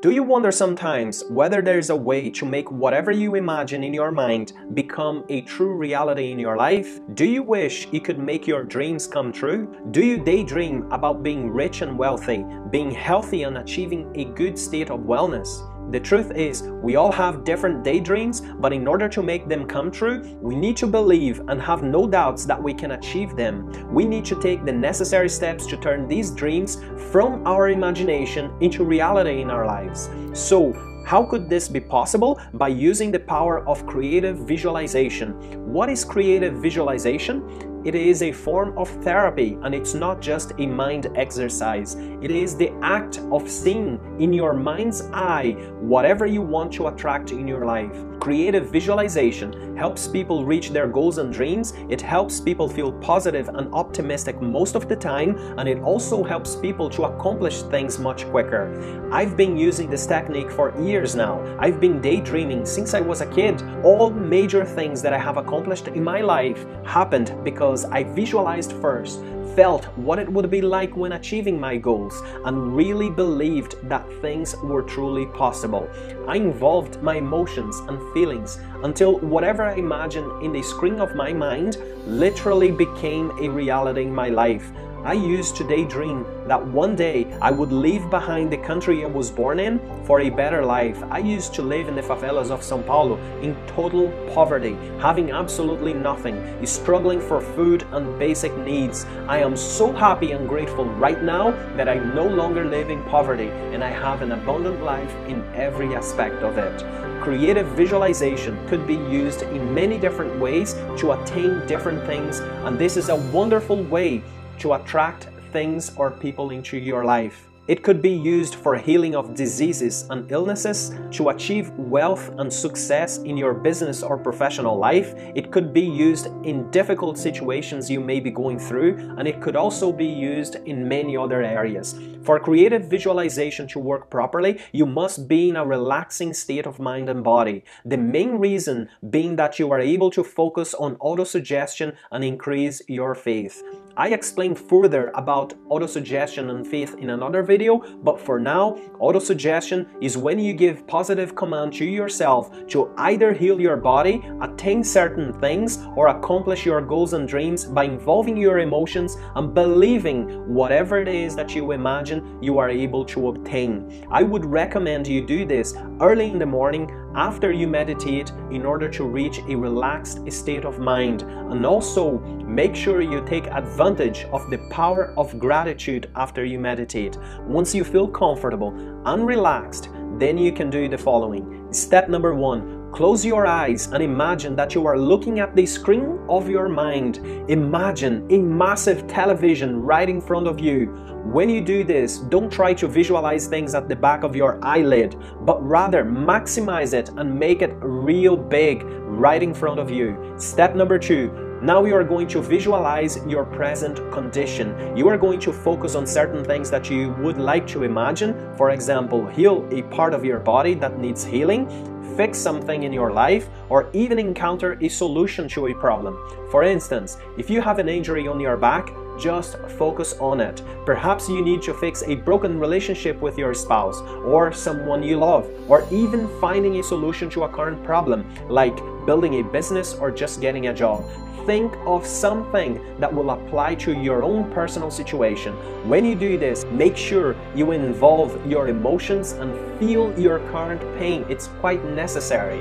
Do you wonder sometimes whether there is a way to make whatever you imagine in your mind become a true reality in your life? Do you wish you could make your dreams come true? Do you daydream about being rich and wealthy, being healthy and achieving a good state of wellness? The truth is, we all have different daydreams, but in order to make them come true, we need to believe and have no doubts that we can achieve them. We need to take the necessary steps to turn these dreams from our imagination into reality in our lives. So, how could this be possible? By using the power of creative visualization. What is creative visualization? It is a form of therapy and it's not just a mind exercise. It is the act of seeing in your mind's eye whatever you want to attract in your life. Creative visualization helps people reach their goals and dreams. It helps people feel positive and optimistic most of the time, and it also helps people to accomplish things much quicker. I've been using this technique for years now. I've been daydreaming since I was a kid. All major things that I have accomplished in my life happened because I visualized first, felt what it would be like when achieving my goals, and really believed that things were truly possible. I involved my emotions and feelings until whatever I imagined in the screen of my mind literally became a reality in my life. I used to daydream that one day I would leave behind the country I was born in for a better life. I used to live in the favelas of Sao Paulo in total poverty, having absolutely nothing, struggling for food and basic needs. I am so happy and grateful right now that I no longer live in poverty and I have an abundant life in every aspect of it. Creative visualization could be used in many different ways to attain different things, and this is a wonderful way to attract things or people into your life. It could be used for healing of diseases and illnesses, to achieve wealth and success in your business or professional life. It could be used in difficult situations you may be going through, and it could also be used in many other areas. For creative visualization to work properly, you must be in a relaxing state of mind and body. The main reason being that you are able to focus on autosuggestion and increase your faith. I explain further about autosuggestion and faith in another video, but for now, autosuggestion is when you give positive command to yourself to either heal your body, attain certain things, or accomplish your goals and dreams by involving your emotions and believing whatever it is that you imagine you are able to obtain. I would recommend you do this early in the morning after you meditate in order to reach a relaxed state of mind. And also make sure you take advantage of the power of gratitude after you meditate. Once you feel comfortable and relaxed, then you can do the following. Step number one Close your eyes and imagine that you are looking at the screen of your mind. Imagine a massive television right in front of you. When you do this, don't try to visualize things at the back of your eyelid, but rather maximize it and make it real big right in front of you. Step number two, now you are going to visualize your present condition. You are going to focus on certain things that you would like to imagine. For example, heal a part of your body that needs healing fix something in your life or even encounter a solution to a problem. For instance, if you have an injury on your back, just focus on it. Perhaps you need to fix a broken relationship with your spouse or someone you love, or even finding a solution to a current problem, like building a business or just getting a job think of something that will apply to your own personal situation. When you do this, make sure you involve your emotions and feel your current pain. It's quite necessary.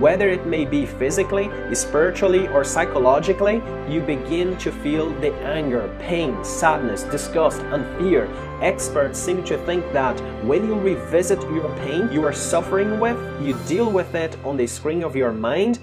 Whether it may be physically, spiritually, or psychologically, you begin to feel the anger, pain, sadness, disgust, and fear. Experts seem to think that when you revisit your pain you are suffering with, you deal with it on the screen of your mind,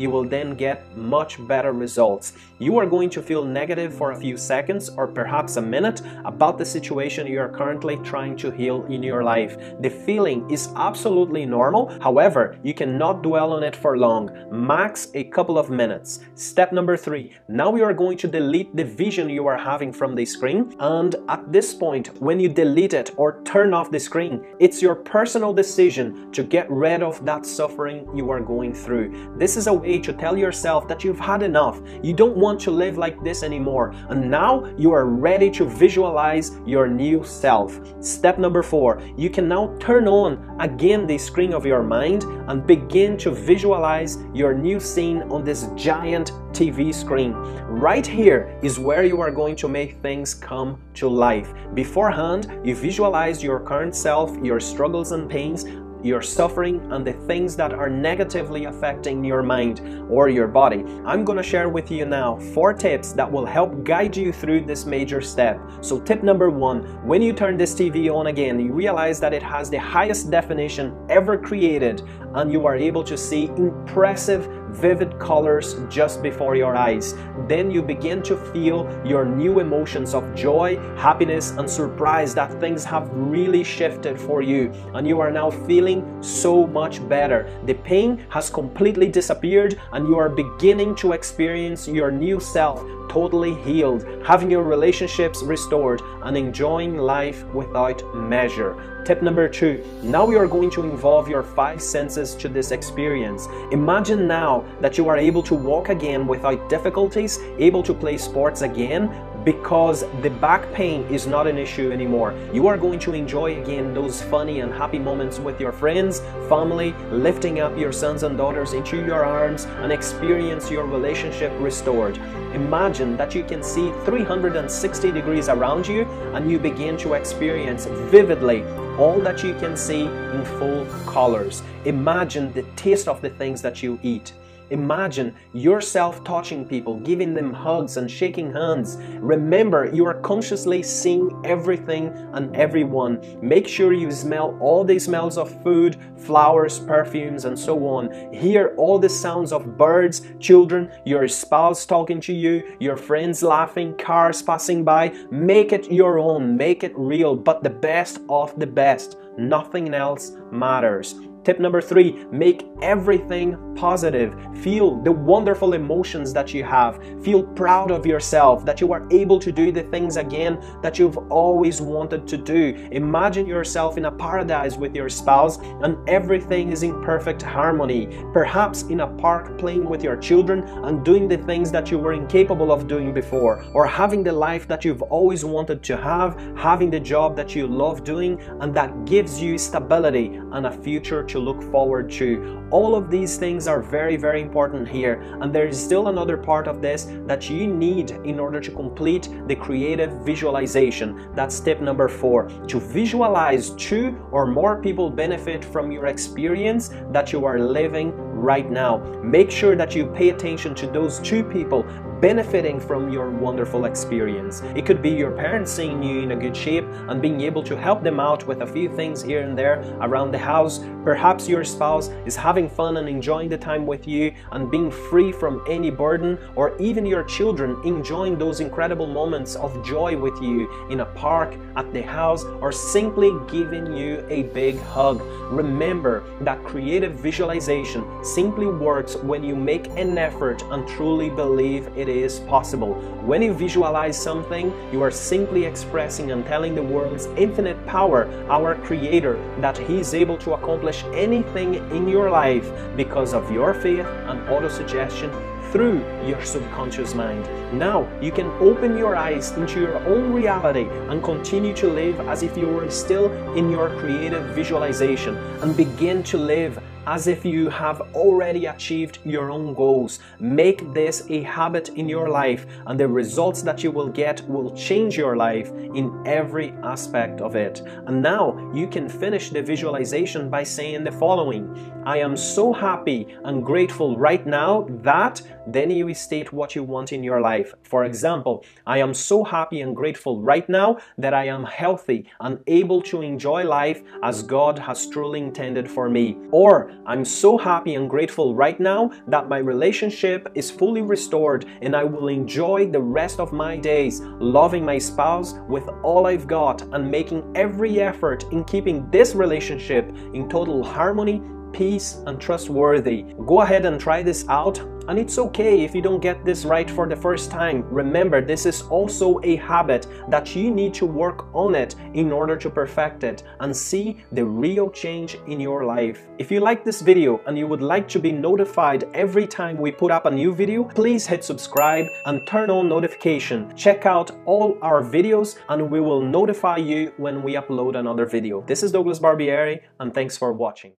you will then get much better results. You are going to feel negative for a few seconds or perhaps a minute about the situation you are currently trying to heal in your life. The feeling is absolutely normal, however, you cannot dwell on it for long, max a couple of minutes. Step number three now you are going to delete the vision you are having from the screen, and at this point, when you delete it or turn off the screen, it's your personal decision to get rid of that suffering you are going through. This is a way to tell yourself that you've had enough. You don't want to live like this anymore. And now you are ready to visualize your new self. Step number four, you can now turn on again the screen of your mind and begin to visualize your new scene on this giant TV screen. Right here is where you are going to make things come to life. Beforehand, you visualize your current self, your struggles and pains, your suffering and the things that are negatively affecting your mind or your body. I'm going to share with you now four tips that will help guide you through this major step. So, tip number one when you turn this TV on again, you realize that it has the highest definition ever created, and you are able to see impressive, vivid colors just before your eyes. Then you begin to feel your new emotions of joy, happiness, and surprise that things have really shifted for you, and you are now feeling so much better. The pain has completely disappeared and you are beginning to experience your new self totally healed, having your relationships restored, and enjoying life without measure. Tip number two now we are going to involve your five senses to this experience. Imagine now that you are able to walk again without difficulties, able to play sports again, because the back pain is not an issue anymore. You are going to enjoy again those funny and happy moments with your friends, family, lifting up your sons and daughters into your arms and experience your relationship restored. Imagine that you can see 360 degrees around you and you begin to experience vividly all that you can see in full colors. Imagine the taste of the things that you eat. Imagine yourself touching people, giving them hugs and shaking hands. Remember, you are consciously seeing everything and everyone. Make sure you smell all the smells of food, flowers, perfumes, and so on. Hear all the sounds of birds, children, your spouse talking to you, your friends laughing, cars passing by. Make it your own, make it real, but the best of the best. Nothing else matters. Tip number three, make everything positive. Feel the wonderful emotions that you have. Feel proud of yourself that you are able to do the things again that you've always wanted to do. Imagine yourself in a paradise with your spouse and everything is in perfect harmony. Perhaps in a park playing with your children and doing the things that you were incapable of doing before, or having the life that you've always wanted to have, having the job that you love doing and that gives you stability and a future to look forward to. All of these things are very, very important here. And there is still another part of this that you need in order to complete the creative visualization. That's tip number four. To visualize two or more people benefit from your experience that you are living right now. Make sure that you pay attention to those two people benefiting from your wonderful experience. It could be your parents seeing you in a good shape and being able to help them out with a few things here and there around the house. Perhaps your spouse is having fun and enjoying the time with you and being free from any burden, or even your children enjoying those incredible moments of joy with you in a park, at the house, or simply giving you a big hug. Remember that creative visualization simply works when you make an effort and truly believe it is possible. When you visualize something, you are simply expressing and telling the world's infinite power, our Creator, that He is able to accomplish anything in your life because of your faith and autosuggestion through your subconscious mind. Now you can open your eyes into your own reality and continue to live as if you were still in your creative visualization and begin to live as if you have already achieved your own goals. Make this a habit in your life, and the results that you will get will change your life in every aspect of it. And now you can finish the visualization by saying the following I am so happy and grateful right now that then you state what you want in your life. For example, I am so happy and grateful right now that I am healthy and able to enjoy life as God has truly intended for me. Or I'm so happy and grateful right now that my relationship is fully restored and I will enjoy the rest of my days loving my spouse with all I've got and making every effort in keeping this relationship in total harmony peace, and trustworthy. Go ahead and try this out. And it's okay if you don't get this right for the first time. Remember, this is also a habit that you need to work on it in order to perfect it and see the real change in your life. If you like this video and you would like to be notified every time we put up a new video, please hit subscribe and turn on notification. Check out all our videos and we will notify you when we upload another video. This is Douglas Barbieri and thanks for watching.